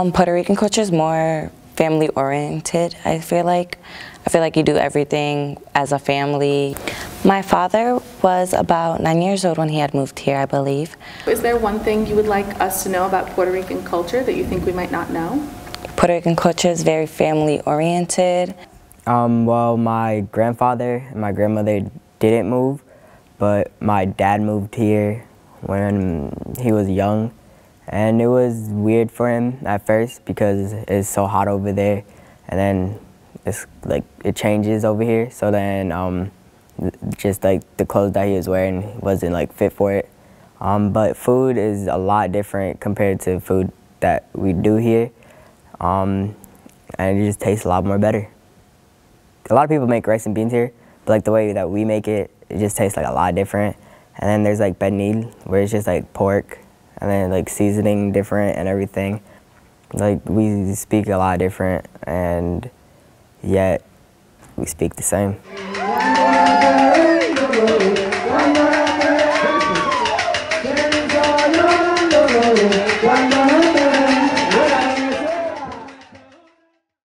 Um, Puerto Rican culture is more family oriented, I feel like. I feel like you do everything as a family. My father was about nine years old when he had moved here, I believe. Is there one thing you would like us to know about Puerto Rican culture that you think we might not know? Puerto Rican culture is very family oriented. Um, well, my grandfather and my grandmother didn't move, but my dad moved here when he was young. And it was weird for him at first because it's so hot over there. And then it's like it changes over here. So then um, just like the clothes that he was wearing wasn't like fit for it. Um, but food is a lot different compared to food that we do here. Um, and it just tastes a lot more better. A lot of people make rice and beans here, but like the way that we make it, it just tastes like a lot different. And then there's like pernil, where it's just like pork, and then like seasoning different and everything. Like we speak a lot different, and yet we speak the same.